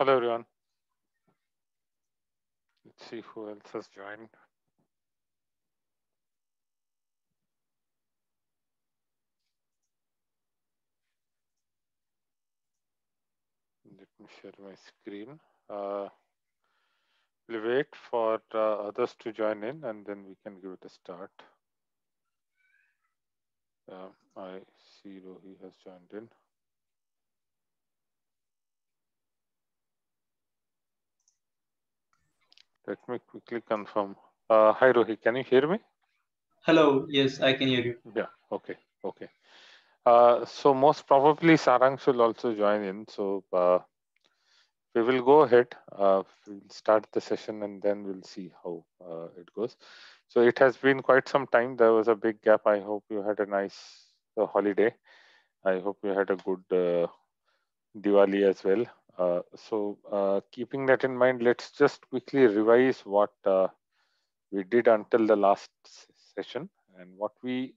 Hello, everyone. Let's see who else has joined. Let me share my screen. Uh, we'll wait for uh, others to join in and then we can give it a start. Uh, I see Rohit has joined in. Let me quickly confirm. Uh, hi, Rohit. can you hear me? Hello, yes, I can hear you. Yeah, okay, okay. Uh, so most probably Sarang will also join in. So uh, we will go ahead. Uh, we'll start the session and then we'll see how uh, it goes. So it has been quite some time. There was a big gap. I hope you had a nice uh, holiday. I hope you had a good uh, Diwali as well. Uh, so uh, keeping that in mind, let's just quickly revise what uh, we did until the last session. And what we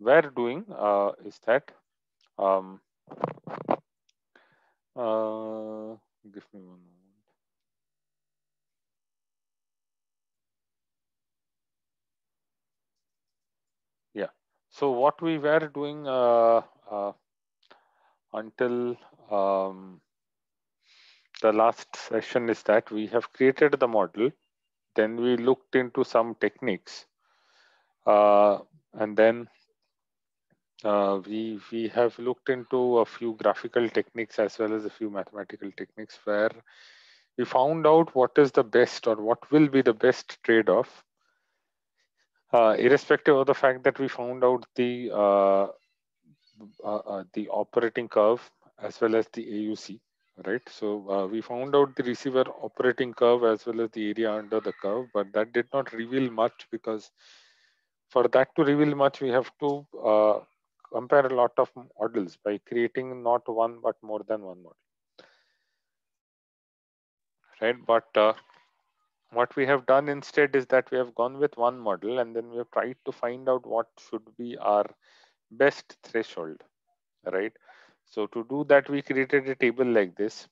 were doing uh, is that, um, uh, give me one moment. Yeah, so what we were doing until um, the last session is that we have created the model, then we looked into some techniques, uh, and then uh, we we have looked into a few graphical techniques as well as a few mathematical techniques where we found out what is the best or what will be the best trade-off, uh, irrespective of the fact that we found out the uh, uh, uh the operating curve as well as the AUC, right? So uh, we found out the receiver operating curve as well as the area under the curve, but that did not reveal much because for that to reveal much, we have to uh, compare a lot of models by creating not one but more than one model. Right? But uh, what we have done instead is that we have gone with one model and then we have tried to find out what should be our best threshold. Right so to do that we created a table like this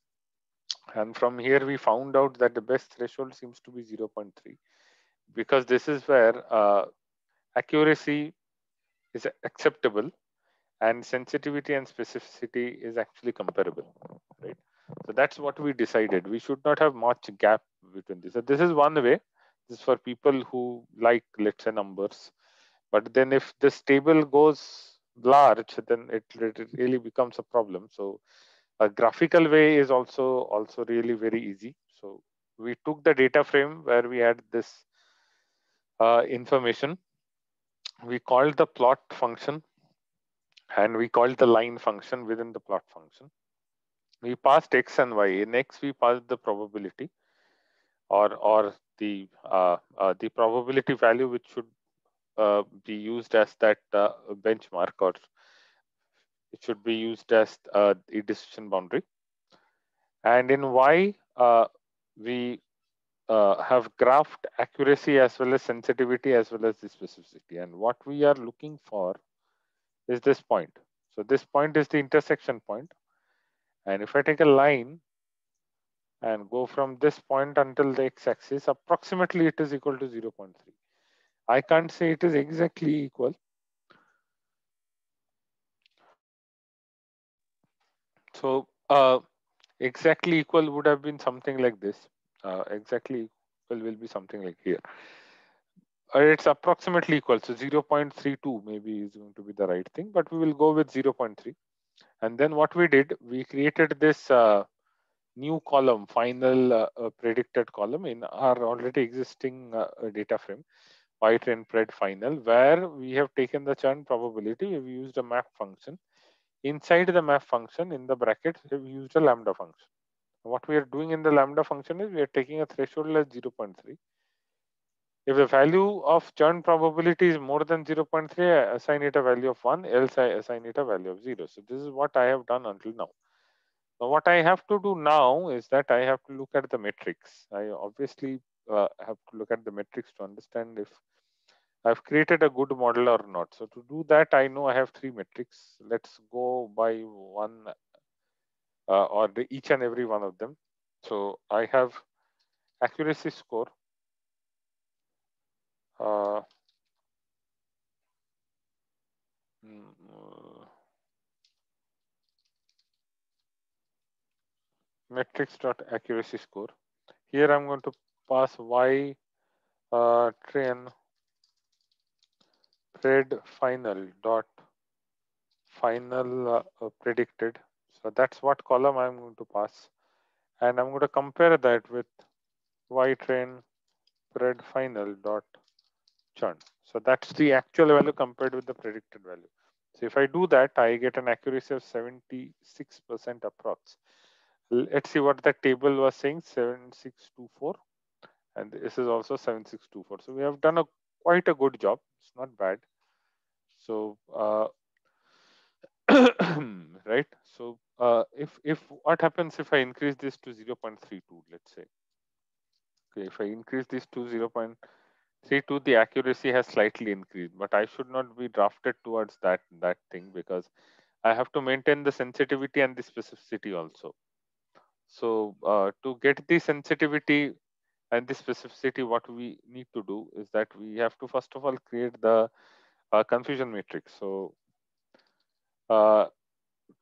and from here we found out that the best threshold seems to be 0.3 because this is where uh, accuracy is acceptable and sensitivity and specificity is actually comparable, right? So that's what we decided. We should not have much gap between this. So this is one way. This is for people who like, let's say, numbers. But then if this table goes large, then it, it really becomes a problem. So a graphical way is also also really very easy. So we took the data frame where we had this uh, information. We called the plot function and we called the line function within the plot function. We passed x and y. In x, we passed the probability or or the uh, uh, the probability value which should uh, be used as that uh, benchmark or it should be used as uh, the decision boundary. And in y, uh, we have graphed accuracy as well as sensitivity as well as the specificity. And what we are looking for is this point. So this point is the intersection point. And if I take a line and go from this point until the x-axis, approximately it is equal to 0.3. I can't say it is exactly equal. So uh, exactly equal would have been something like this. Uh, exactly equal will be something like here. Uh, it's approximately equal. So 0.32 maybe is going to be the right thing, but we will go with 0.3. And then what we did, we created this uh, new column, final uh, uh predicted column in our already existing data frame, y train pred final, where we have taken the churn probability. We've used a map function. Inside the map function, in the brackets, we've used a lambda function. What we are doing in the lambda function is we are taking a threshold as 0.3 if the value of churn probability is more than 0.3, I assign it a value of 1, else I assign it a value of 0. So this is what I have done until now. Now what I have to do now is that I have to look at the metrics. I obviously uh, have to look at the metrics to understand if I've created a good model or not. So to do that, I know I have three metrics. Let's go by one uh, or the, each and every one of them. So I have accuracy score. Uh, metrics dot accuracy score. Here I'm going to pass y uh, train pred final dot final uh, predicted. So that's what column I'm going to pass. And I'm going to compare that with y train pred final dot churn. So that's the actual value compared with the predicted value. So if I do that, I get an accuracy of 76% approx. Let's see what the table was saying, 7624. And this is also 7624. So we have done a quite a good job. It's not bad. So uh, right. So uh, if if what happens if I increase this to 0.32, let's say. Okay, if I increase this to 0.32, the accuracy has slightly increased, but I should not be drafted towards that that thing because I have to maintain the sensitivity and the specificity also. So uh, to get the sensitivity and the specificity, what we need to do is that we have to first of all create the uh, confusion matrix. So uh,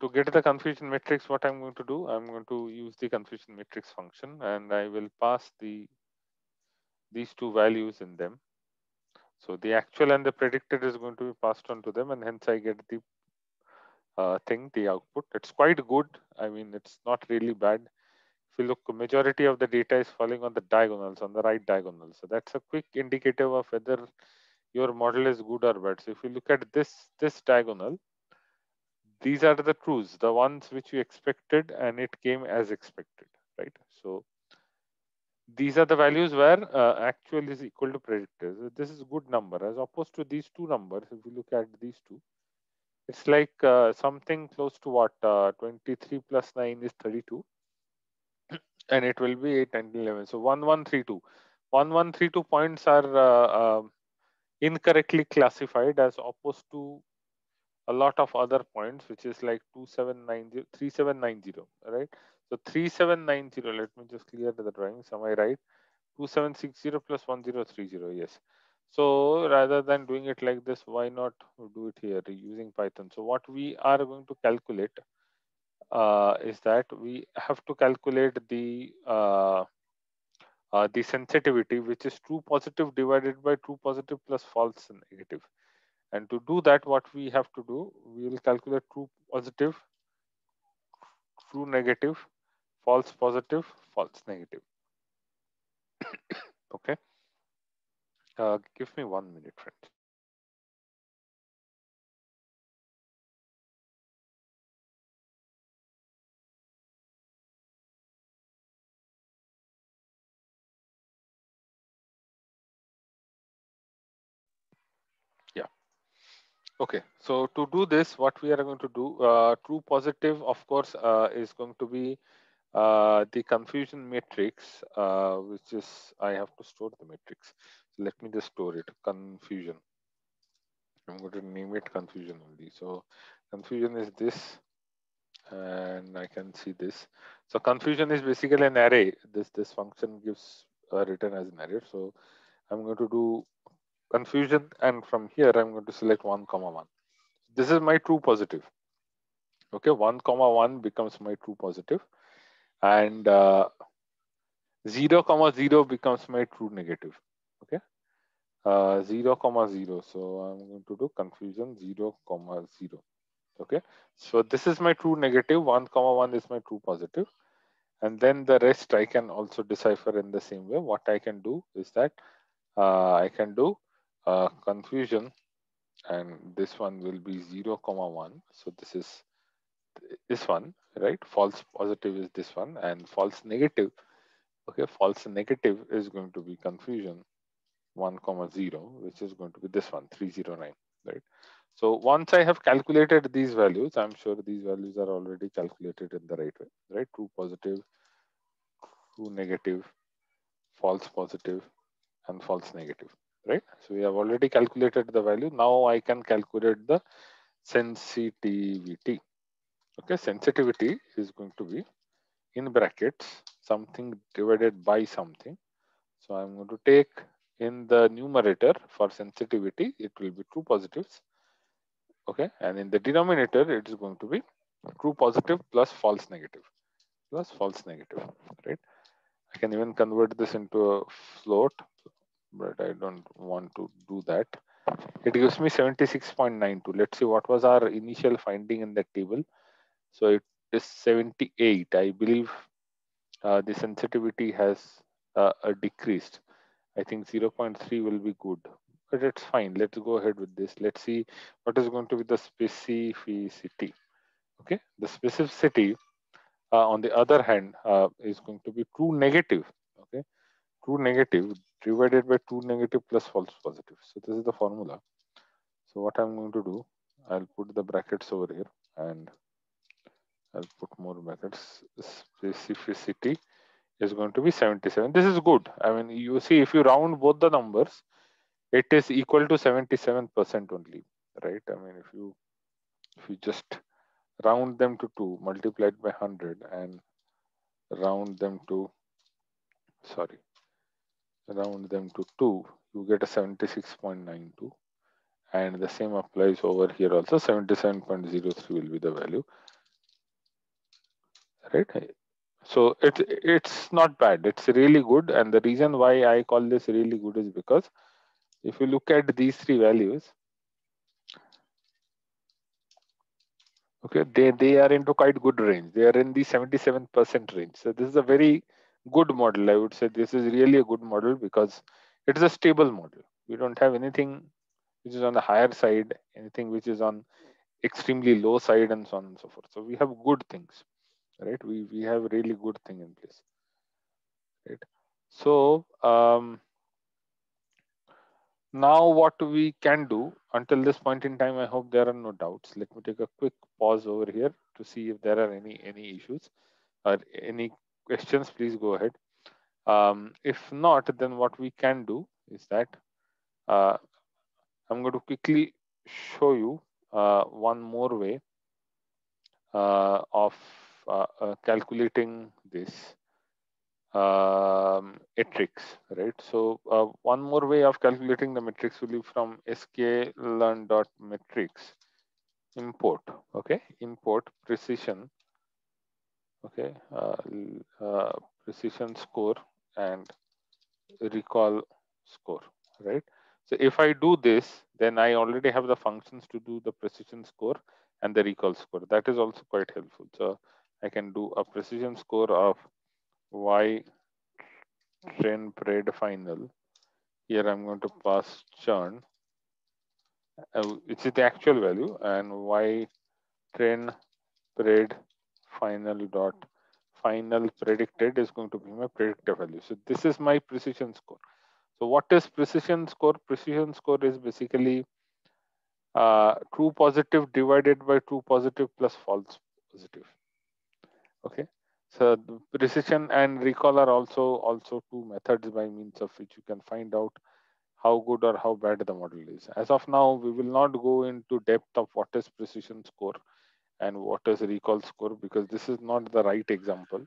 to get the confusion matrix, what I'm going to do, I'm going to use the confusion matrix function and I will pass the these two values in them. So the actual and the predicted is going to be passed on to them and hence I get the uh, thing, the output. It's quite good. I mean, it's not really bad. You look, majority of the data is falling on the diagonals, on the right diagonal. So that's a quick indicator of whether your model is good or bad. So if you look at this, this diagonal, these are the truths, the ones which you expected and it came as expected, right? So these are the values where uh, actual is equal to predicted. So this is a good number as opposed to these two numbers. If you look at these two, it's like uh, something close to what uh, 23 plus 9 is 32 and it will be 8 and 11 so 1132 1132 points are uh, um, incorrectly classified as opposed to a lot of other points which is like 2790 3790 right? So 3790 let me just clear the drawings. Am i right? 2760 plus 1030 yes. So rather than doing it like this why not do it here using python? So what we are going to calculate uh, is that we have to calculate the uh, uh, the sensitivity, which is true positive divided by true positive plus false negative. And to do that, what we have to do, we will calculate true positive, true negative, false positive, false negative. okay. Uh, give me one minute, friends. Okay, so to do this, what we are going to do, uh, true positive, of course, uh, is going to be uh, the confusion matrix, uh, which is, I have to store the matrix. So let me just store it, confusion. I'm going to name it confusion only. So confusion is this, and I can see this. So confusion is basically an array. This, this function gives return as an array. So I'm going to do confusion and from here I'm going to select 1 comma 1. This is my true positive. Okay, 1 comma 1 becomes my true positive and uh, 0 comma 0 becomes my true negative. Okay, uh, 0 comma 0. So I'm going to do confusion 0 comma 0. Okay, so this is my true negative. negative, 1 comma 1 is my true positive and then the rest I can also decipher in the same way. What I can do is that uh, I can do uh, confusion and this one will be 0 comma 1 so this is this one right? False positive is this one and false negative okay? False negative is going to be confusion 1 comma 0 which is going to be this one 309 right? So once i have calculated these values i'm sure these values are already calculated in the right way right? True positive true negative false positive and false negative right? So we have already calculated the value. Now I can calculate the sensitivity. Okay, sensitivity is going to be in brackets something divided by something. So I'm going to take in the numerator for sensitivity, it will be true positives. Okay, and in the denominator, it is going to be true positive plus false negative plus false negative, right? I can even convert this into a float, but I don't want to do that. It gives me 76.92. Let's see what was our initial finding in the table. So it is 78. I believe uh, the sensitivity has uh, decreased. I think 0.3 will be good, but it's fine. Let's go ahead with this. Let's see what is going to be the specificity. Okay, the specificity uh, on the other hand uh, is going to be true negative. Okay, true negative divided by 2 negative plus false positive. So this is the formula. So what I'm going to do, I'll put the brackets over here and I'll put more brackets. Specificity is going to be 77. This is good. I mean, you see, if you round both the numbers, it is equal to 77% only, right? I mean, if you if you just round them to 2 multiplied by 100 and round them to sorry round them to 2 you get a 76.92 and the same applies over here also 77.03 will be the value. Right? So it's it's not bad. It's really good. And the reason why i call this really good is because if you look at these three values okay they they are into quite good range. They are in the 77 percent range. So this is a very good model i would say this is really a good model because it is a stable model. We don't have anything which is on the higher side anything which is on extremely low side and so on and so forth. So we have good things right? We we have really good thing in place right? So um now what we can do until this point in time i hope there are no doubts. Let me take a quick pause over here to see if there are any any issues or any questions please go ahead um, if not then what we can do is that uh, i'm going to quickly show you uh, one more way uh, of uh, uh, calculating this um, matrix, right? So uh, one more way of calculating the matrix will be from sklearn.metrics import, okay? Import precision, okay? Uh, uh, precision score and recall score, right? So if I do this, then I already have the functions to do the precision score and the recall score. That is also quite helpful. So I can do a precision score of y train pred final. Here I'm going to pass churn, uh, which is the actual value, and y train pred final dot final predicted is going to be my predictor value. So this is my precision score. So what is precision score? Precision score is basically uh, true positive divided by true positive plus false positive. Okay. So precision and recall are also also two methods by means of which you can find out how good or how bad the model is. As of now, we will not go into depth of what is precision score and what is recall score because this is not the right example.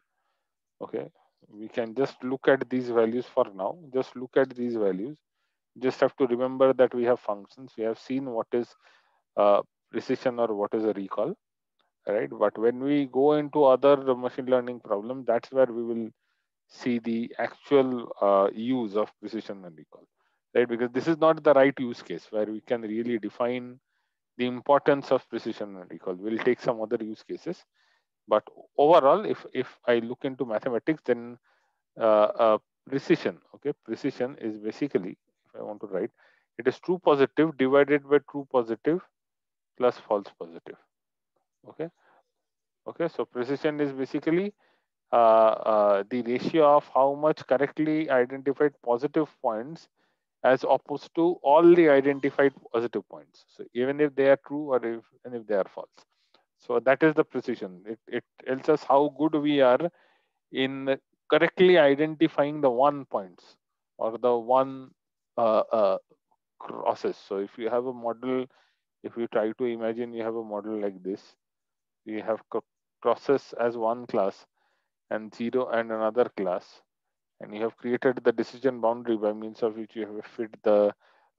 Okay, we can just look at these values for now. Just look at these values. Just have to remember that we have functions. We have seen what is uh, precision or what is a recall right? But when we go into other machine learning problem, that's where we will see the actual uh, use of precision and recall, right? Because this is not the right use case where we can really define the importance of precision recall. We'll take some other use cases. But overall, if, if I look into mathematics, then uh, uh, precision, okay, precision is basically, if I want to write, it is true positive divided by true positive plus false positive okay okay so precision is basically uh, uh, the ratio of how much correctly identified positive points as opposed to all the identified positive points. So even if they are true or if and if they are false. So that is the precision. It, it tells us how good we are in correctly identifying the one points or the one uh, uh, crosses. So if you have a model if you try to imagine you have a model like this we have crosses as one class and 0 and another class and you have created the decision boundary by means of which you have fit the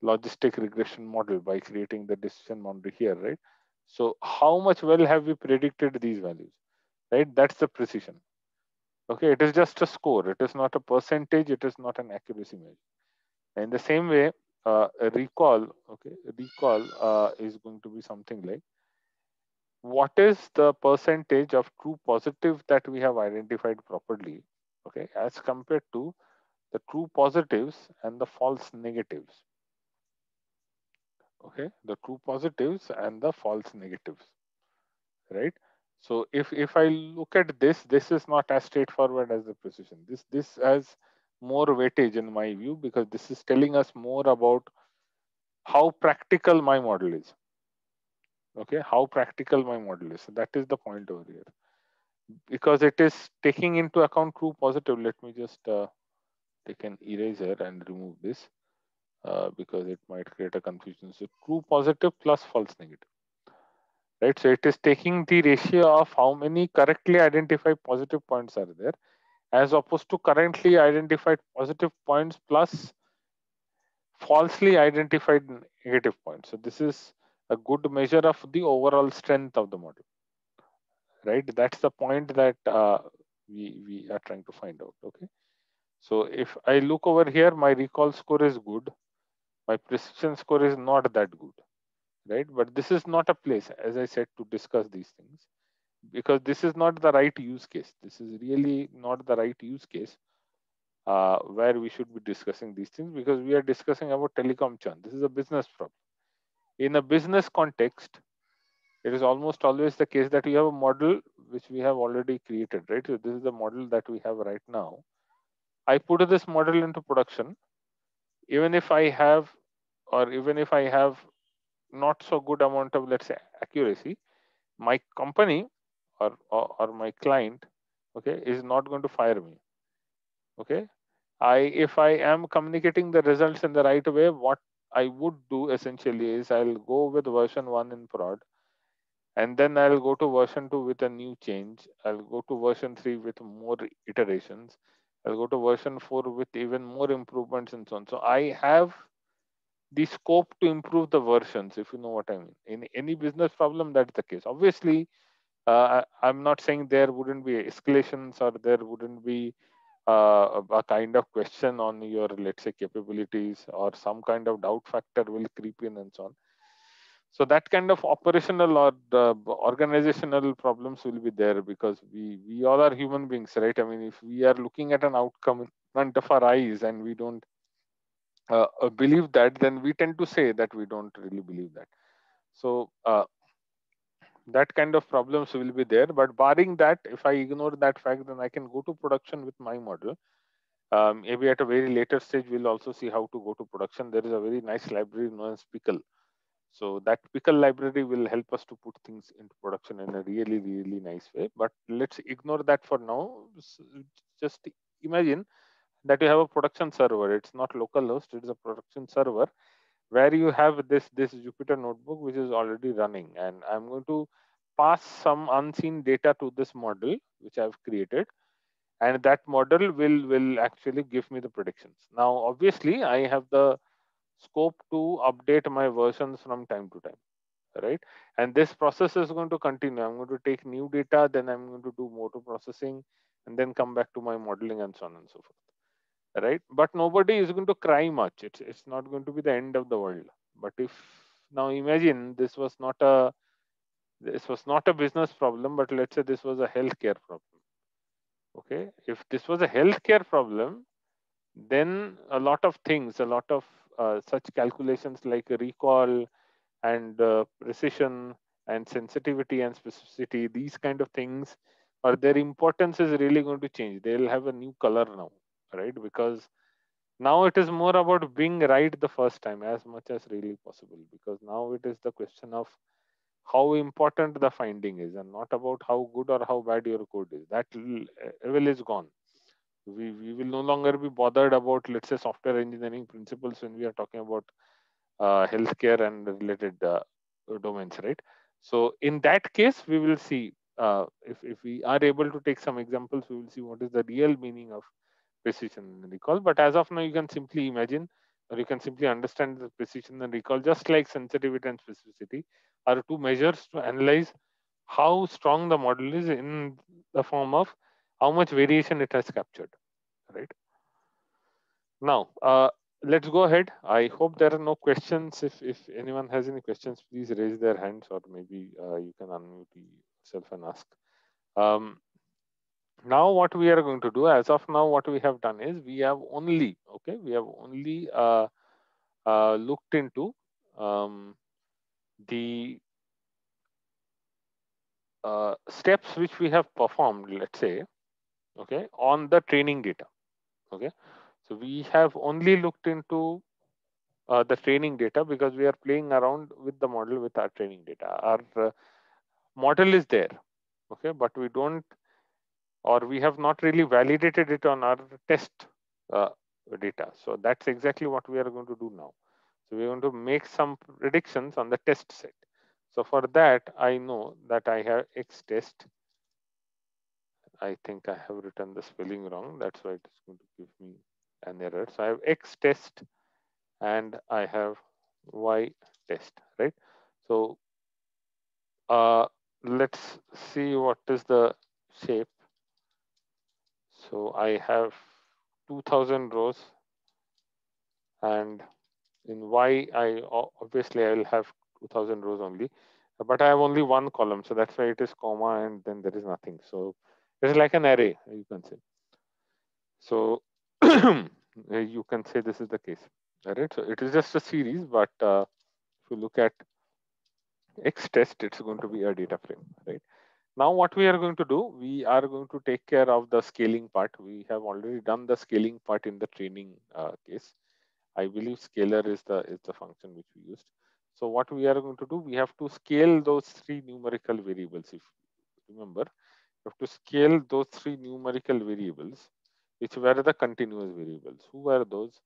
logistic regression model by creating the decision boundary here, right? So how much well have we predicted these values, right? That's the precision. Okay, it is just a score. It is not a percentage. It is not an accuracy measure. In the same way, uh, recall, okay, recall uh, is going to be something like what is the percentage of true positive that we have identified properly, okay, as compared to the true positives and the false negatives. Okay, the true positives and the false negatives, right? So if if I look at this, this is not as straightforward as the precision. This this has more weightage in my view because this is telling us more about how practical my model is okay how practical my model is so that is the point over here because it is taking into account true positive let me just uh, take an eraser and remove this uh, because it might create a confusion. So true positive plus false negative right? So it is taking the ratio of how many correctly identified positive points are there as opposed to currently identified positive points plus falsely identified negative points. So this is a good measure of the overall strength of the model right? That's the point that uh, we we are trying to find out okay? So if i look over here my recall score is good. My precision score is not that good right? But this is not a place as i said to discuss these things because this is not the right use case. This is really not the right use case uh, where we should be discussing these things because we are discussing about telecom churn. This is a business problem. In a business context, it is almost always the case that we have a model which we have already created, right? So this is the model that we have right now. I put this model into production. Even if I have, or even if I have not so good amount of, let's say, accuracy, my company or, or, or my client, okay, is not going to fire me. Okay. I, if I am communicating the results in the right way, what I would do essentially is I'll go with version one in prod and then I'll go to version two with a new change. I'll go to version three with more iterations. I'll go to version four with even more improvements and so on. So I have the scope to improve the versions, if you know what I mean. In any business problem, that's the case. Obviously, uh, I'm not saying there wouldn't be escalations or there wouldn't be uh, a kind of question on your let's say capabilities or some kind of doubt factor will creep in and so on so that kind of operational or uh, organizational problems will be there because we we all are human beings right? I mean if we are looking at an outcome in front of our eyes and we don't uh, uh believe that then we tend to say that we don't really believe that. So uh, that kind of problems will be there but barring that if i ignore that fact then i can go to production with my model. Um, maybe at a very later stage we'll also see how to go to production. There is a very nice library known as pickle so that pickle library will help us to put things into production in a really really nice way. But let's ignore that for now. Just imagine that you have a production server. It's not local host it's a production server where you have this this Jupyter notebook which is already running. And I'm going to pass some unseen data to this model which I've created. And that model will will actually give me the predictions. Now obviously I have the scope to update my versions from time to time right? And this process is going to continue. I'm going to take new data then i'm going to do motor processing and then come back to my modeling and so on and so forth right? But nobody is going to cry much. It's it's not going to be the end of the world. But if now imagine this was not a this was not a business problem but let's say this was a healthcare problem okay? If this was a healthcare problem then a lot of things a lot of such calculations like recall and uh, precision and sensitivity and specificity these kind of things or their importance is really going to change. They'll have a new color now right? Because now it is more about being right the first time as much as really possible because now it is the question of how important the finding is and not about how good or how bad your code is. That level is gone we, we will no longer be bothered about let's say software engineering principles when we are talking about uh, healthcare and related uh, domains right so in that case we will see uh, if, if we are able to take some examples, we will see what is the real meaning of precision and recall. But as of now, you can simply imagine or you can simply understand the precision and recall just like sensitivity and specificity are two measures to analyze how strong the model is in the form of how much variation it has captured, right? Now, uh, let's go ahead. I hope there are no questions. If, if anyone has any questions, please raise their hands or maybe uh, you can unmute yourself and ask. Um, now what we are going to do as of now what we have done is we have only okay we have only uh, uh, looked into um, the uh, steps which we have performed let's say okay on the training data okay so we have only looked into uh, the training data because we are playing around with the model with our training data our uh, model is there okay but we don't or we have not really validated it on our test uh, data. So that's exactly what we are going to do now. So we're going to make some predictions on the test set. So for that, I know that I have X test. I think I have written the spelling wrong. That's why it is going to give me an error. So I have X test and I have Y test, right? So uh, let's see what is the shape so I have 2000 rows and in Y, I obviously I will have 2000 rows only, but I have only one column. So that's why it is comma and then there is nothing. So it's like an array, you can say. So you can say this is the case. All right. So it is just a series, but uh, if you look at X test, it's going to be a data frame, right? Now what we are going to do, we are going to take care of the scaling part. We have already done the scaling part in the training uh, case. I believe scaler is the is the function which we used. So what we are going to do, we have to scale those three numerical variables. If you remember, you have to scale those three numerical variables, which were the continuous variables. Who were those?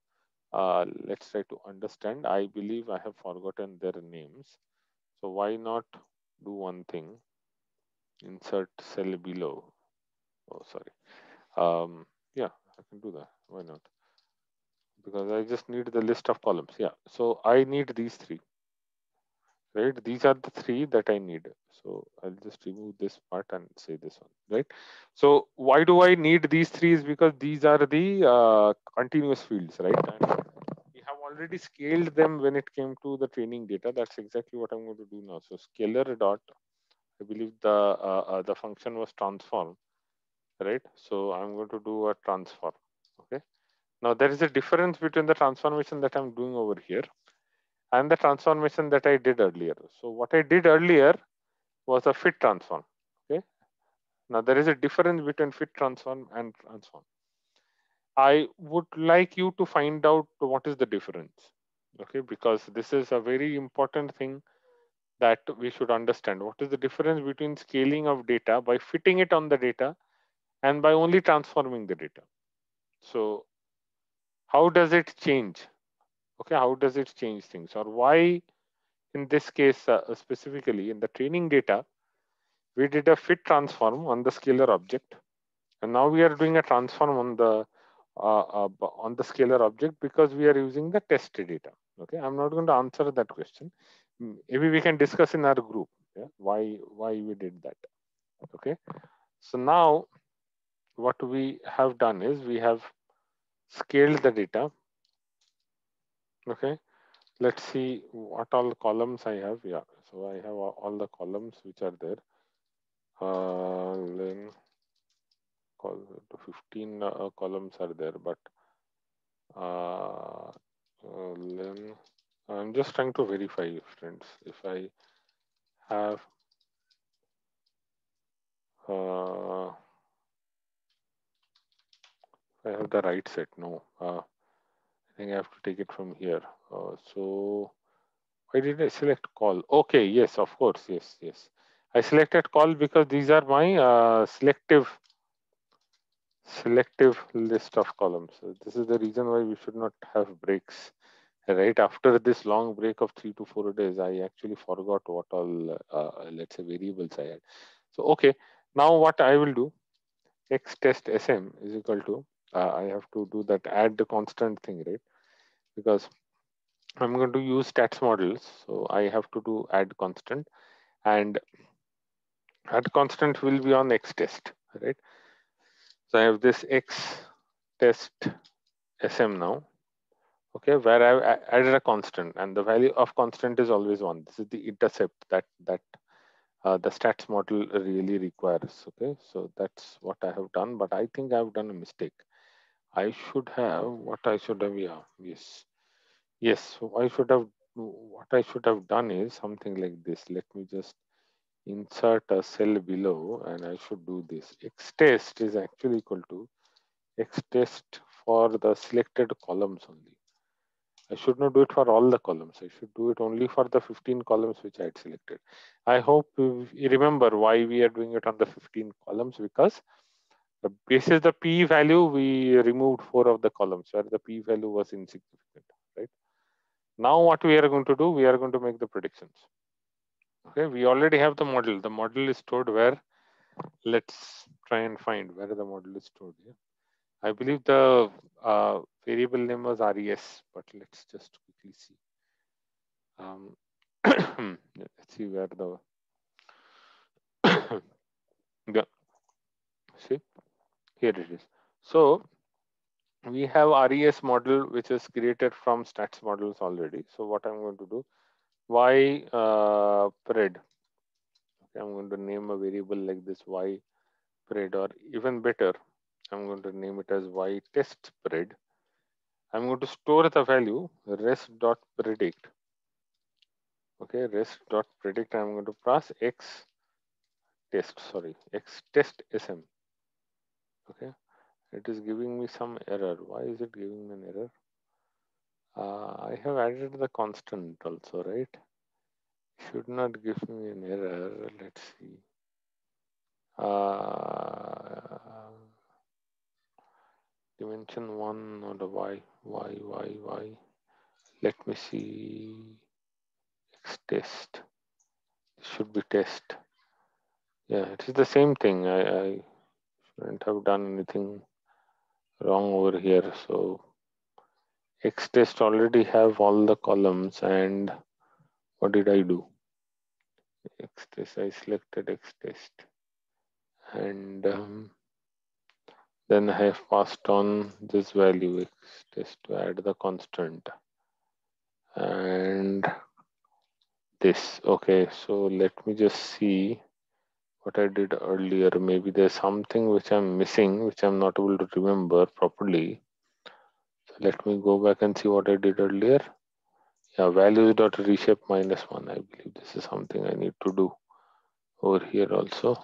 Uh, let's try to understand. I believe I have forgotten their names. So why not do one thing? insert cell below. Oh, sorry. Um, yeah, I can do that. Why not? Because I just need the list of columns. Yeah, so I need these three. Right, these are the three that I need. So I'll just remove this part and say this one. Right. So why do I need these three? Is because these are the uh, continuous fields, right? And we have already scaled them when it came to the training data. That's exactly what I'm going to do now. So scaler dot I believe the uh, uh, the function was transform, right? So I'm going to do a transform. Okay. Now there is a difference between the transformation that I'm doing over here and the transformation that I did earlier. So what I did earlier was a fit transform. Okay. Now there is a difference between fit transform and transform. I would like you to find out what is the difference. Okay, because this is a very important thing that we should understand. What is the difference between scaling of data by fitting it on the data and by only transforming the data? So how does it change? Okay, how does it change things? Or why, in this case uh, specifically, in the training data, we did a fit transform on the scaler object. And now we are doing a transform on the uh, uh, on the scaler object because we are using the test data. Okay, I'm not going to answer that question maybe we can discuss in our group yeah, why why we did that okay so now what we have done is we have scaled the data okay. Let's see what all columns i have. Yeah. So i have all the columns which are there. Uh then 15 uh, columns are there but uh, uh then I'm just trying to verify, friends, if I have uh, I have the right set. No, uh, think I have to take it from here. Uh, so why did I select call? Okay, yes, of course, yes, yes. I selected call because these are my uh, selective selective list of columns. So this is the reason why we should not have breaks right after this long break of three to four days, I actually forgot what all, uh, let's say, variables I had. So, okay, now what I will do, x test sm is equal to, uh, I have to do that add the constant thing, right? Because I'm going to use stats models. So I have to do add constant and add constant will be on x test, right? So I have this x test sm now, okay, where I've added a constant and the value of constant is always one. This is the intercept that that uh, the stats model really requires. Okay, so that's what I have done, but I think I've done a mistake. I should have what I should have. Yeah, yes, yes. So I should have what I should have done is something like this. Let me just insert a cell below, and I should do this. X test is actually equal to X test for the selected columns only. I should not do it for all the columns. I should do it only for the 15 columns which I had selected. I hope you remember why we are doing it on the 15 columns because the basis the p value we removed four of the columns where the p value was insignificant, right? Now what we are going to do, we are going to make the predictions. Okay, we already have the model. The model is stored where? Let's try and find where the model is stored here. I believe the uh, variable name was res, but let's just quickly see. Um, let's see where the yeah. Here it is. So we have res model which is created from stats models already. So what I'm going to do, y uh, pred. Okay, I'm going to name a variable like this y pred, or even better, I'm going to name it as y test spread. I'm going to store the value res dot predict. Okay, res dot predict. I'm going to pass x test, sorry, x test sm. Okay, it is giving me some error. Why is it giving me an error? Uh, I have added the constant also, right? Should not give me an error. Let's see. Uh, dimension 1 or the y, y, y, y. Let me see. X test. Should be test. Yeah, it is the same thing. I, I shouldn't have done anything wrong over here. So X test already have all the columns and what did I do? X test, I selected X test and um, then I have passed on this value x test to add the constant and this. Okay, so let me just see what I did earlier. Maybe there's something which I'm missing, which I'm not able to remember properly. So let me go back and see what I did earlier. Yeah, values dot reshape minus one. I believe this is something I need to do over here also.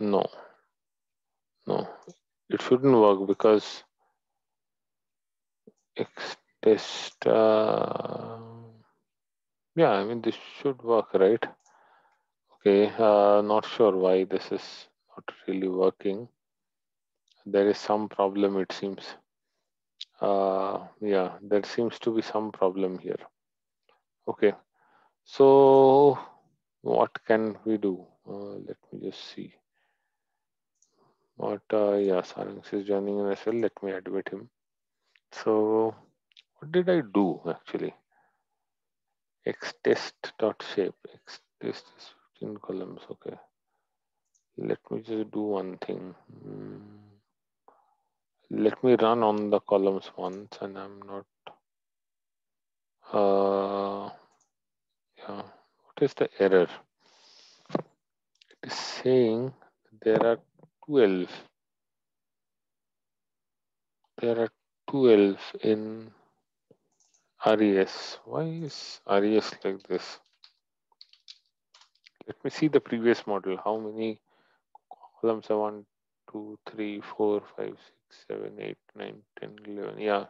No, no, it shouldn't work because x test, uh, yeah, I mean, this should work, right? Okay, uh, not sure why this is not really working. There is some problem, it seems. Uh, yeah, there seems to be some problem here. Okay, so what can we do? Uh, let me just see. What, uh, yeah, Sarangs is joining in as well. Let me admit him. So what did I do actually? X test dot shape. Is 15 columns. Okay. Let me just do one thing. Hmm. Let me run on the columns once and I'm not. Uh, yeah. What is the error? It is saying there are 12 there are 12 in res why is res like this let me see the previous model how many columns are 1 2 3 4 5 6 7 8 9 10 11 yeah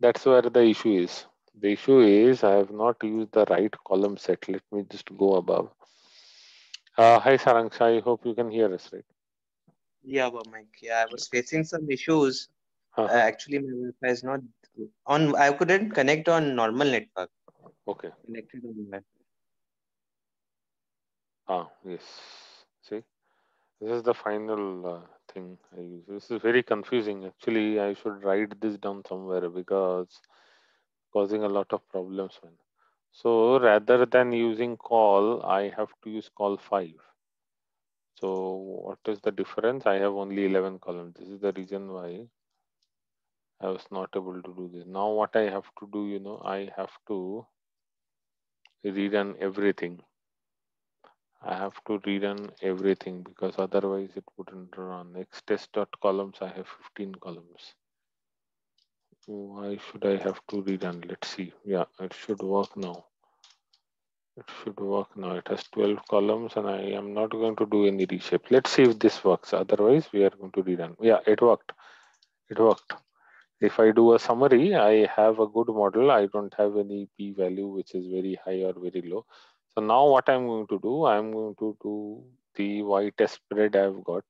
that's where the issue is the issue is i have not used the right column set let me just go above uh, hi Sarangsha. i hope you can hear us right yeah, Mike. Yeah, I was facing some issues. Uh, actually, my Wi-Fi is not on. I couldn't connect on normal network. Okay. Connected on Wi-Fi. Ah, yes. See, this is the final uh, thing I use. This is very confusing. Actually, I should write this down somewhere because causing a lot of problems. So rather than using call, I have to use call 5. So what is the difference? I have only 11 columns. This is the reason why I was not able to do this. Now what I have to do, you know, I have to rerun everything. I have to rerun everything because otherwise it wouldn't run. Next test dot columns, I have 15 columns. Why should I have to rerun? Let's see. Yeah, it should work now. It should work now. It has 12 columns and I am not going to do any reshape. Let's see if this works. Otherwise, we are going to rerun. Yeah, it worked. It worked. If I do a summary, I have a good model. I don't have any p-value which is very high or very low. So now what I'm going to do, I'm going to do the y-test pred I've got.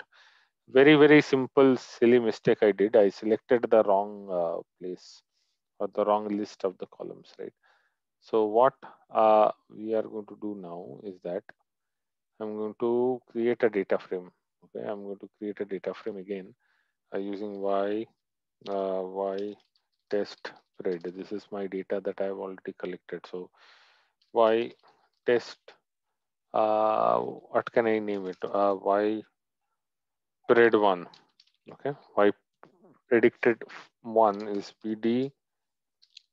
Very, very simple, silly mistake I did. I selected the wrong uh, place or the wrong list of the columns, right? So what uh, we are going to do now is that I'm going to create a data frame. Okay, I'm going to create a data frame again uh, using y uh, y test spread. This is my data that I've already collected. So y test, uh, what can I name it? Uh, y pred one. Okay, y predicted one is pd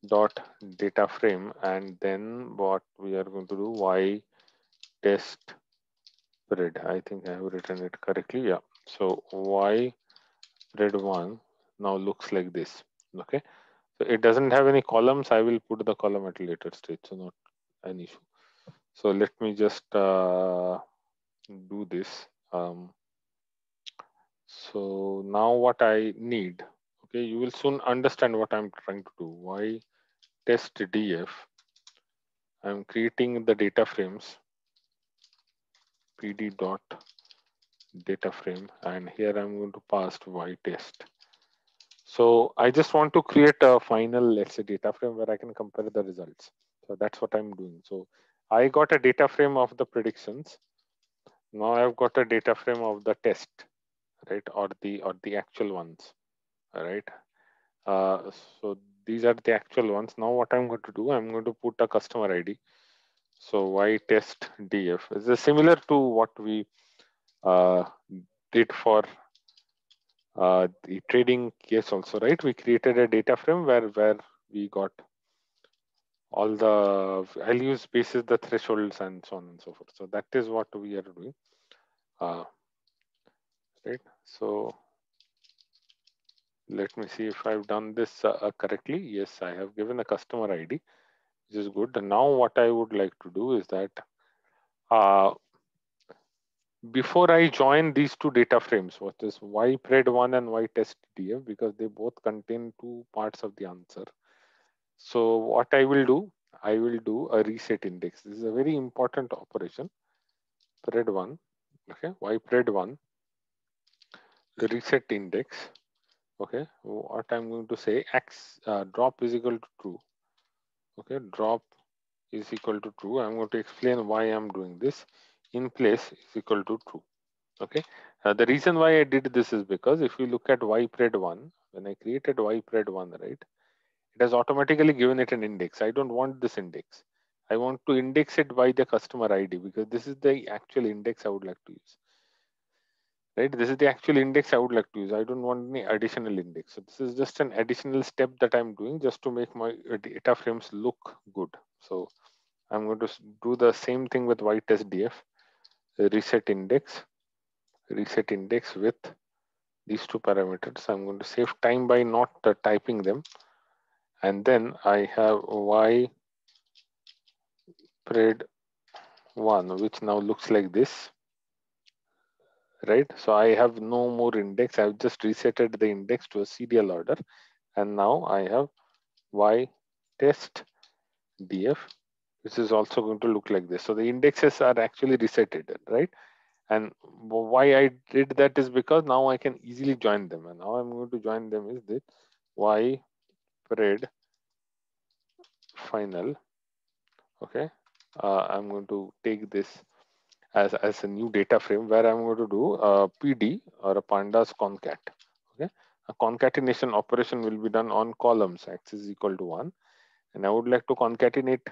dot data frame and then what we are going to do y test pred i think i have written it correctly yeah so y pred one now looks like this okay so it doesn't have any columns i will put the column at a later stage so not an issue so let me just uh, do this. Um, so now what i need okay you will soon understand what i'm trying to do. Why test df i'm creating the data frames pd dot data frame and here i'm going to pass y test. So i just want to create a final let's say data frame where i can compare the results. So that's what i'm doing. So i got a data frame of the predictions now i've got a data frame of the test right or the or the actual ones all right uh, so these are the actual ones. Now what I'm going to do, I'm going to put a customer ID. So y test df is similar to what we uh, did for uh, the trading case also, right? We created a data frame where where we got all the values basis the thresholds and so on and so forth. So that is what we are doing. Uh, right. So let me see if I've done this uh, uh, correctly. Yes, I have given a customer ID, which is good. And now what I would like to do is that uh, before I join these two data frames, what is ypred1 and ytestdf, because they both contain two parts of the answer. So what I will do, I will do a reset index. This is a very important operation. Pred1, okay, ypred1, the reset index okay? What i'm going to say x uh, drop is equal to true okay? Drop is equal to true i'm going to explain why i'm doing this. In place is equal to true okay? Uh, the reason why i did this is because if you look at ypred1 when i created ypred1 right it has automatically given it an index i don't want this index i want to index it by the customer id because this is the actual index i would like to use right? This is the actual index I would like to use. I don't want any additional index. So this is just an additional step that I'm doing just to make my data frames look good. So I'm going to do the same thing with ytestdf, reset index, reset index with these two parameters. I'm going to save time by not uh, typing them. And then I have y pred one, which now looks like this right? So I have no more index. I've just resetted the index to a serial order. And now I have y test df, which is also going to look like this. So the indexes are actually resetted, right? And why I did that is because now I can easily join them. And now I'm going to join them is this y spread final. Okay. Uh, I'm going to take this as, as a new data frame where I'm going to do a PD or a pandas concat. Okay, a concatenation operation will be done on columns x is equal to one, and I would like to concatenate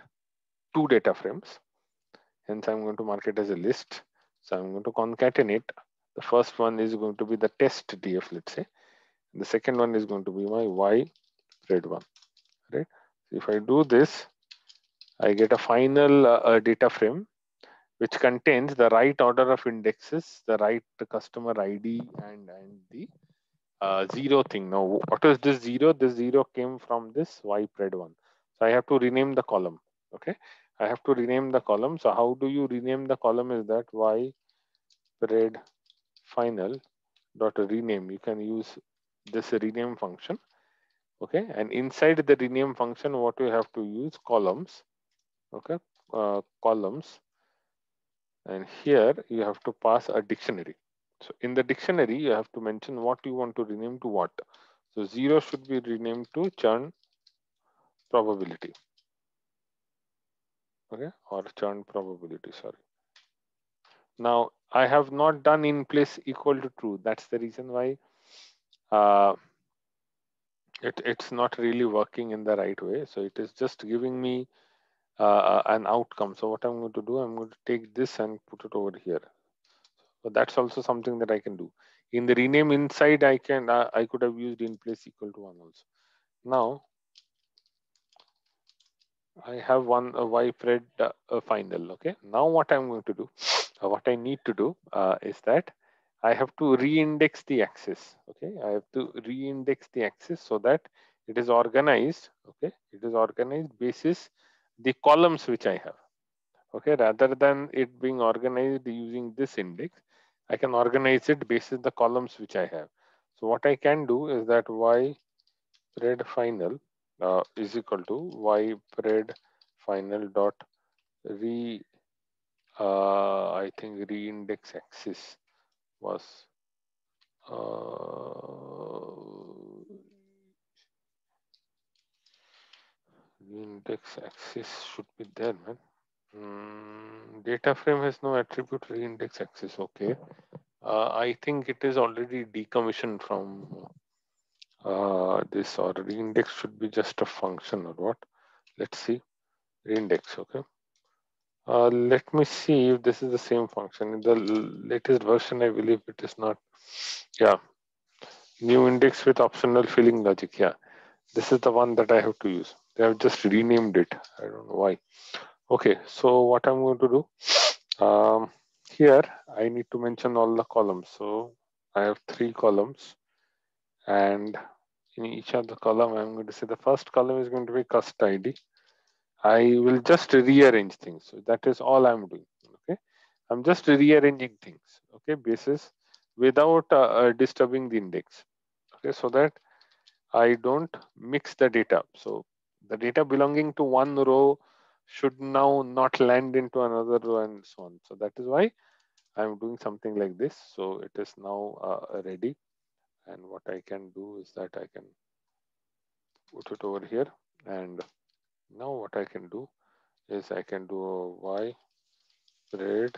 two data frames. Hence, I'm going to mark it as a list. So I'm going to concatenate. The first one is going to be the test df, let's say. The second one is going to be my y pred one, right? So if I do this, I get a final uh, data frame which contains the right order of indexes, the right customer ID, and, and the uh, zero thing. Now, what is this zero? This zero came from this y pred one. So I have to rename the column. Okay, I have to rename the column. So how do you rename the column? Is that y pred final dot rename? You can use this rename function. Okay, and inside the rename function, what you have to use columns. Okay, uh, columns and here you have to pass a dictionary. So in the dictionary, you have to mention what you want to rename to what. So zero should be renamed to churn probability. Okay, or churn probability, sorry. Now I have not done in place equal to true. That's the reason why uh, it, it's not really working in the right way. So it is just giving me uh, an outcome. So what I'm going to do, I'm going to take this and put it over here. So that's also something that I can do. In the rename inside, I can uh, I could have used in place equal to one also. Now I have one a y pred uh, final. Okay. Now what I'm going to do, uh, what I need to do uh, is that I have to reindex the axis. Okay. I have to reindex the axis so that it is organized. Okay. It is organized basis the columns which I have. Okay, rather than it being organized using this index, I can organize it basis the columns which I have. So what I can do is that y pred final uh, is equal to y pred final dot re uh, I think reindex axis was uh, index axis should be there, man. Mm, data frame has no attribute reindex axis. Okay. Uh, I think it is already decommissioned from uh, this or reindex should be just a function or what. Let's see. Reindex, okay. Uh, let me see if this is the same function. In the latest version, I believe it is not. Yeah. New index with optional filling logic. Yeah. This is the one that I have to use. They have just renamed it. I don't know why. Okay, so what I'm going to do um, here, I need to mention all the columns. So I have three columns and in each of the column, I'm going to say the first column is going to be cust ID. I will just rearrange things. So that is all I'm doing. Okay, I'm just rearranging things. Okay, basis without uh, uh, disturbing the index. Okay, so that I don't mix the data. So the data belonging to one row should now not land into another row and so on. So that is why I'm doing something like this. So it is now uh, ready. And what I can do is that I can put it over here. And now what I can do is I can do a Y pred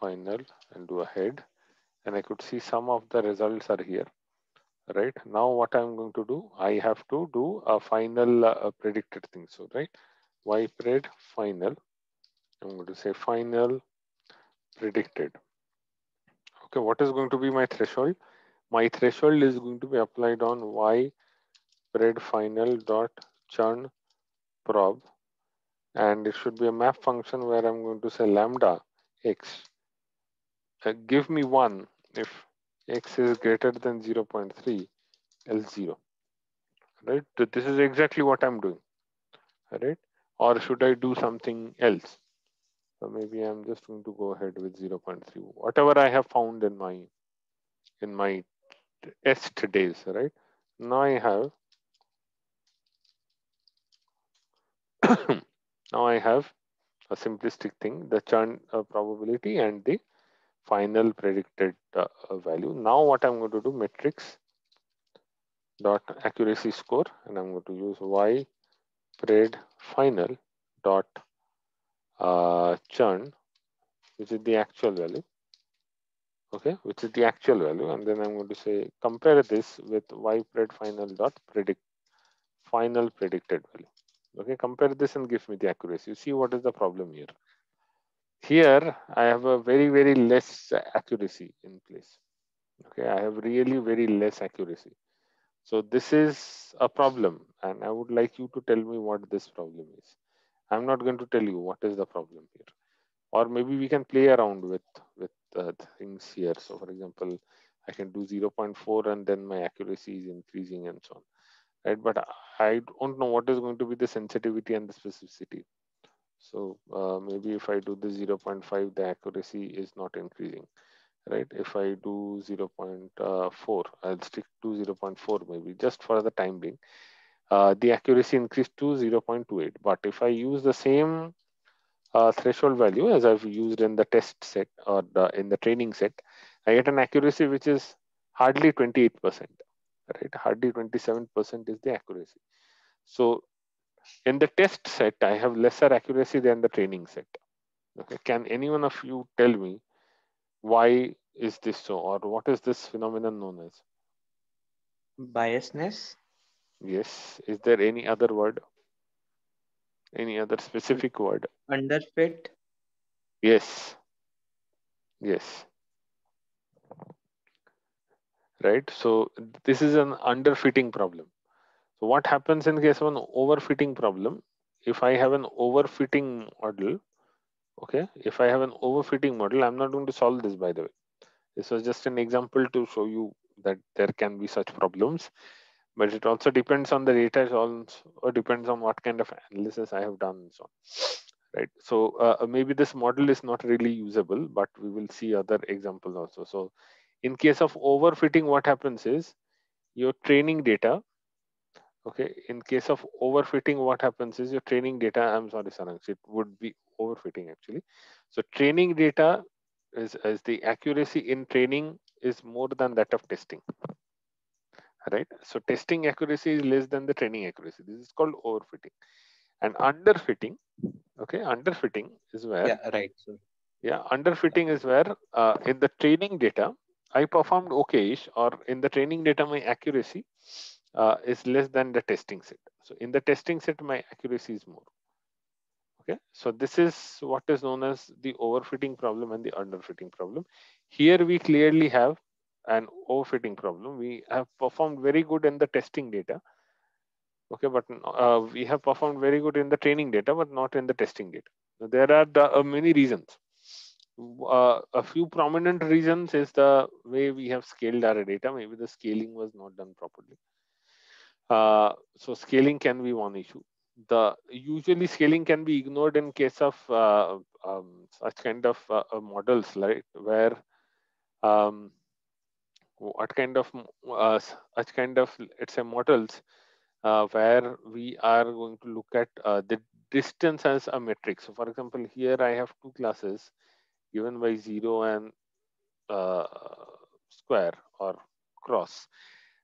final and do a head. And I could see some of the results are here right? Now what i'm going to do i have to do a final uh, predicted thing. So right? Y pred final. I'm going to say final predicted. Okay what is going to be my threshold? My threshold is going to be applied on y pred final dot churn prob and it should be a map function where i'm going to say lambda x. Uh, give me one. If x is greater than 0.3 L0 right? So this is exactly what I'm doing. Right? Or should I do something else? So maybe I'm just going to go ahead with 0.3 whatever I have found in my in my test days right? Now I have now I have a simplistic thing the churn uh, probability and the final predicted uh, value. Now what I'm going to do metrics dot accuracy score and I'm going to use y pred final dot uh, churn which is the actual value okay which is the actual value and then i'm going to say compare this with ypred final dot predict final predicted value okay compare this and give me the accuracy. You see what is the problem here. Here i have a very very less accuracy in place. Okay i have really very less accuracy. So this is a problem and i would like you to tell me what this problem is. I'm not going to tell you what is the problem here. Or maybe we can play around with with uh, things here. So for example i can do 0.4 and then my accuracy is increasing and so on right? But i don't know what is going to be the sensitivity and the specificity. So uh, maybe if i do the 0.5 the accuracy is not increasing right? If i do 0.4 i'll stick to 0.4 maybe just for the time being. Uh, the accuracy increased to 0.28 but if i use the same uh, threshold value as I've used in the test set or the, in the training set, I get an accuracy which is hardly 28%, right? Hardly 27% is the accuracy. So in the test set, I have lesser accuracy than the training set. Okay, can anyone of you tell me why is this so, or what is this phenomenon known as? Biasness. Yes. Is there any other word? Any other specific word? Underfit. Yes. Yes. Right. So this is an underfitting problem. So what happens in case of an overfitting problem? If I have an overfitting model, okay, if I have an overfitting model, I'm not going to solve this by the way. This was just an example to show you that there can be such problems but it also depends on the data it also depends on what kind of analysis i have done and so on right so uh, maybe this model is not really usable but we will see other examples also so in case of overfitting what happens is your training data okay in case of overfitting what happens is your training data i'm sorry Saransh, it would be overfitting actually so training data is as the accuracy in training is more than that of testing right? So testing accuracy is less than the training accuracy. This is called overfitting. And underfitting, okay, underfitting is where. Yeah, right. So. Yeah, underfitting is where uh, in the training data, I performed okayish or in the training data, my accuracy uh, is less than the testing set. So in the testing set, my accuracy is more. Okay, so this is what is known as the overfitting problem and the underfitting problem. Here we clearly have an overfitting problem. We have performed very good in the testing data. Okay, but uh, we have performed very good in the training data, but not in the testing data. there are the, uh, many reasons. Uh, a few prominent reasons is the way we have scaled our data. Maybe the scaling was not done properly. Uh, so scaling can be one issue. The usually scaling can be ignored in case of uh, um, such kind of uh, models, right? Where um, what kind of uh, such kind of let's say models uh, where we are going to look at uh, the distance as a metric. So for example, here I have two classes given by zero and uh, square or cross,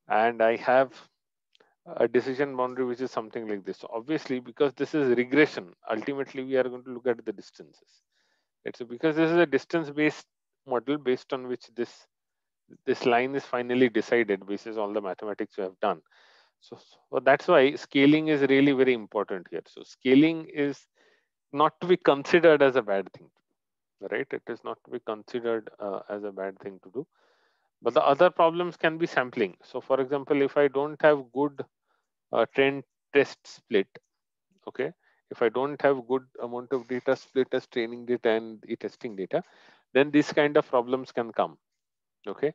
and I have a decision boundary which is something like this. So obviously, because this is regression, ultimately we are going to look at the distances. Right? So because this is a distance-based model based on which this this line is finally decided basis all the mathematics you have done. So, so that's why scaling is really very important here. So scaling is not to be considered as a bad thing, right? It is not to be considered uh, as a bad thing to do. But the other problems can be sampling. So for example, if I don't have good uh, train test split, okay, if I don't have good amount of data split as training data and the testing data, then these kind of problems can come okay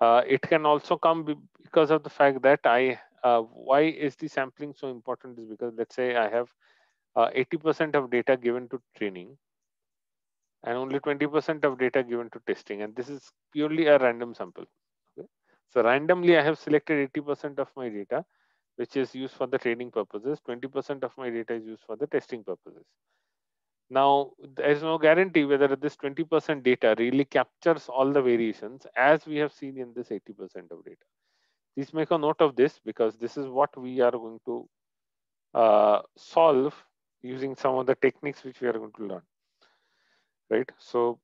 uh, it can also come because of the fact that i uh, why is the sampling so important is because let's say i have 80% uh, of data given to training and only 20% of data given to testing and this is purely a random sample okay? so randomly i have selected 80% of my data which is used for the training purposes 20% of my data is used for the testing purposes now, there is no guarantee whether this 20% data really captures all the variations as we have seen in this 80% of data. Please make a note of this because this is what we are going to uh, solve using some of the techniques which we are going to learn. Right. So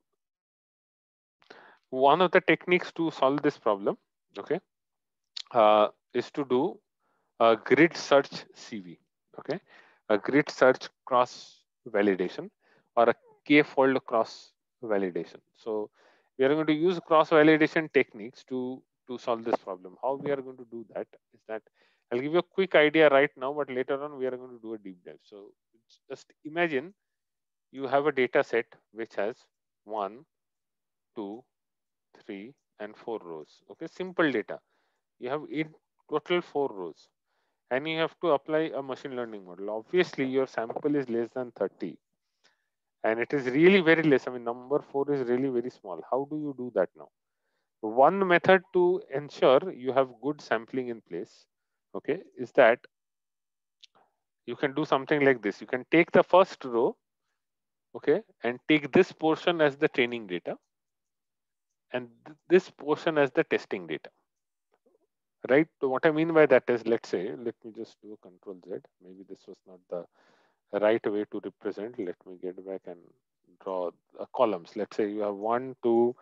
one of the techniques to solve this problem, okay, uh, is to do a grid search CV, okay, a grid search cross validation or a k-fold cross validation. So we are going to use cross validation techniques to to solve this problem. How we are going to do that is that I'll give you a quick idea right now, but later on we are going to do a deep dive. So just imagine you have a data set which has one, two, three, and four rows. Okay, simple data. You have in total four rows and you have to apply a machine learning model. Obviously, your sample is less than 30 and it is really very less. I mean, number four is really very small. How do you do that now? One method to ensure you have good sampling in place, okay, is that you can do something like this. You can take the first row, okay, and take this portion as the training data and th this portion as the testing data. Right? So what i mean by that is let's say let me just do a control z. Maybe this was not the right way to represent. Let me get back and draw columns. Let's say you have one two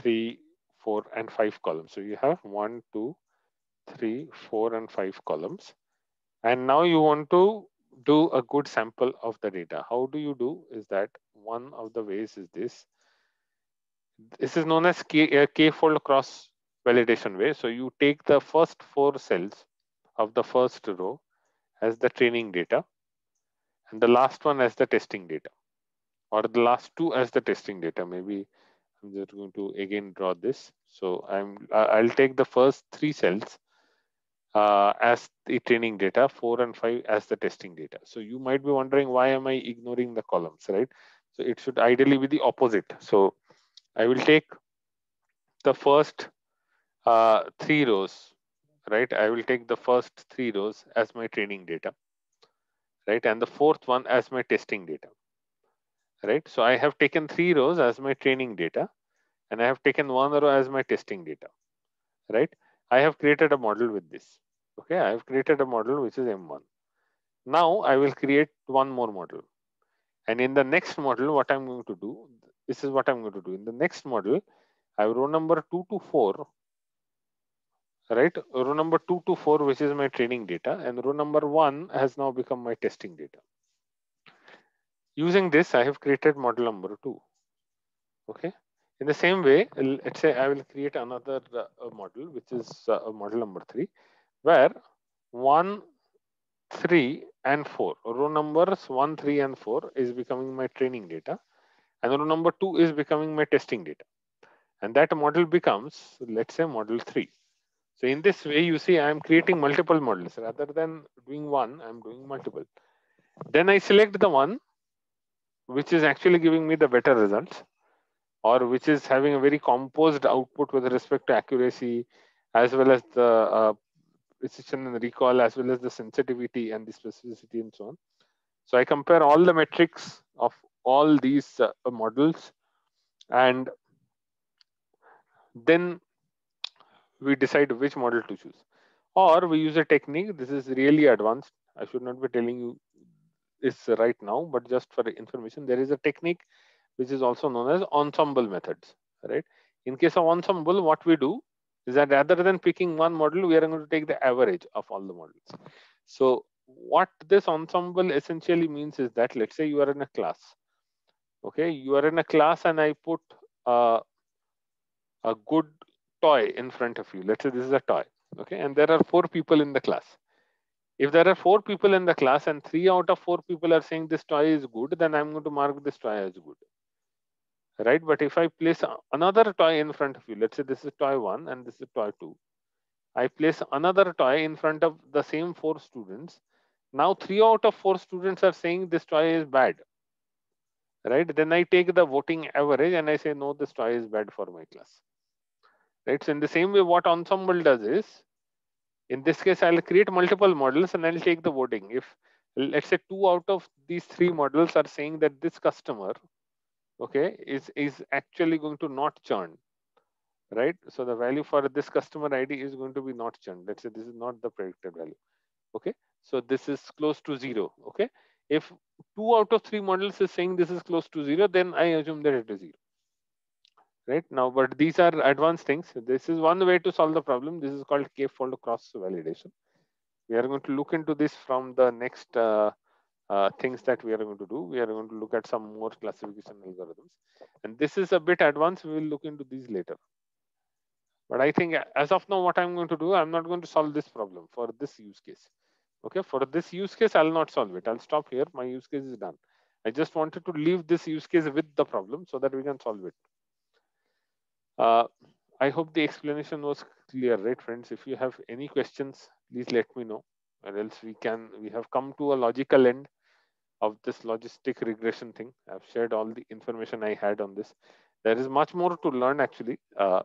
three four and five columns. So you have one two three four and five columns. And now you want to do a good sample of the data how do you do is that one of the ways is this this is known as K, uh, K-fold cross validation way. So you take the first four cells of the first row as the training data and the last one as the testing data or the last two as the testing data. Maybe I'm just going to again draw this. So I'm I'll take the first three cells uh, as the training data, four and five as the testing data. So you might be wondering why am I ignoring the columns, right? So it should ideally be the opposite. So I will take the first uh, three rows, right? I will take the first three rows as my training data, right? And the fourth one as my testing data, right? So I have taken three rows as my training data, and I have taken one row as my testing data, right? I have created a model with this. Okay, I have created a model which is M1. Now I will create one more model. And in the next model, what I'm going to do, this is what I'm going to do. In the next model, I have row number 2 to 4, right? Row number 2 to 4, which is my training data, and row number 1 has now become my testing data. Using this, I have created model number 2. Okay. In the same way, let's say I will create another uh, model, which is uh, model number 3, where 1, 3, and 4, row numbers 1, 3, and 4 is becoming my training data and row number two is becoming my testing data. And that model becomes, let's say model three. So in this way, you see, I'm creating multiple models rather than doing one, I'm doing multiple. Then I select the one which is actually giving me the better results or which is having a very composed output with respect to accuracy as well as the uh, precision and recall as well as the sensitivity and the specificity and so on. So I compare all the metrics of all these uh, models and then we decide which model to choose. Or we use a technique this is really advanced. I should not be telling you this right now but just for information there is a technique which is also known as ensemble methods right? In case of ensemble what we do is that rather than picking one model we are going to take the average of all the models so what this ensemble essentially means is that let's say you are in a class okay? You are in a class and i put a, a good toy in front of you. Let's say this is a toy okay? And there are four people in the class. If there are four people in the class and three out of four people are saying this toy is good then i'm going to mark this toy as good right but if i place another toy in front of you let's say this is toy one and this is toy two i place another toy in front of the same four students now three out of four students are saying this toy is bad right? Then I take the voting average and I say, no, this toy is bad for my class, right? So in the same way, what ensemble does is, in this case, I'll create multiple models and I'll take the voting. If let's say two out of these three models are saying that this customer, okay, is, is actually going to not churn, right? So the value for this customer ID is going to be not churn. Let's say this is not the predicted value, okay? So this is close to zero, okay? If two out of three models is saying this is close to zero, then I assume that it is zero. right now but these are advanced things this is one way to solve the problem this is called k-fold cross validation we are going to look into this from the next uh, uh, things that we are going to do. We are going to look at some more classification algorithms. And this is a bit advanced. We will look into these later. But i think as of now what i'm going to do i'm not going to solve this problem for this use case. Okay for this use case i'll not solve it. I'll stop here. My use case is done. I just wanted to leave this use case with the problem so that we can solve it. Uh, I hope the explanation was clear, right, friends? If you have any questions, please let me know, or else we can. We have come to a logical end of this logistic regression thing. I've shared all the information I had on this. There is much more to learn actually. Uh,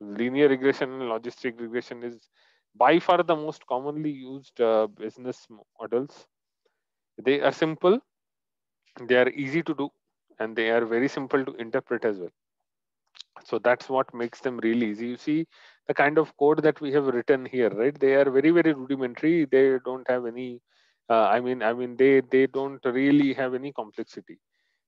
linear regression and logistic regression is by far the most commonly used uh, business models. They are simple, they are easy to do, and they are very simple to interpret as well so that's what makes them really easy you see the kind of code that we have written here right they are very very rudimentary they don't have any uh, i mean i mean they they don't really have any complexity.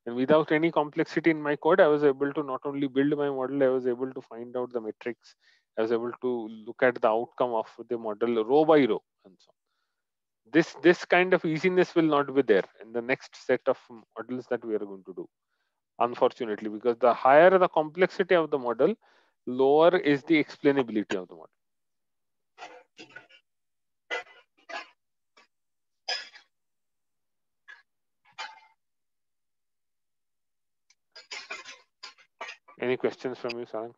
And without any complexity in my code i was able to not only build my model i was able to find out the metrics. I was able to look at the outcome of the model row by row and so on. This this kind of easiness will not be there in the next set of models that we are going to do unfortunately, because the higher the complexity of the model, lower is the explainability of the model. Any questions from you, Sarang?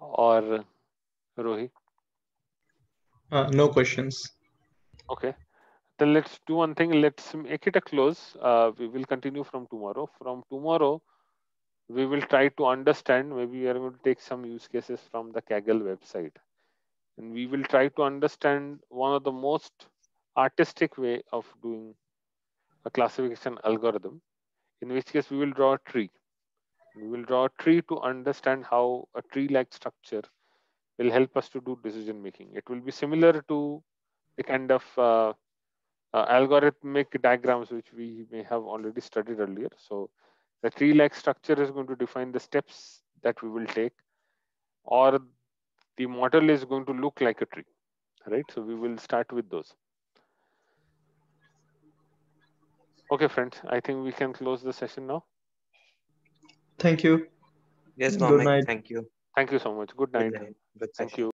Or Rohit? Uh, no questions. Okay. Then let's do one thing. Let's make it a close. Uh, we will continue from tomorrow. From tomorrow we will try to understand. Maybe we are going to take some use cases from the kaggle website. And we will try to understand one of the most artistic way of doing a classification algorithm in which case we will draw a tree we will draw a tree to understand how a tree like structure will help us to do decision making it will be similar to the kind of uh, uh, algorithmic diagrams, which we may have already studied earlier. So the tree-like structure is going to define the steps that we will take, or the model is going to look like a tree, right? So we will start with those. Okay, friends, I think we can close the session now. Thank you. Yes, Good night. Thank you. Thank you so much. Good night. Good night. Good Thank you.